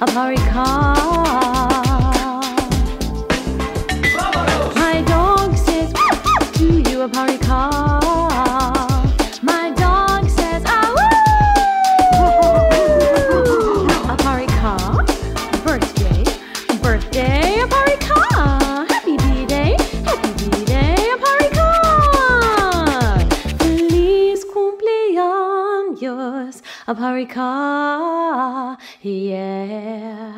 a Parikar. yours, a parika, yeah.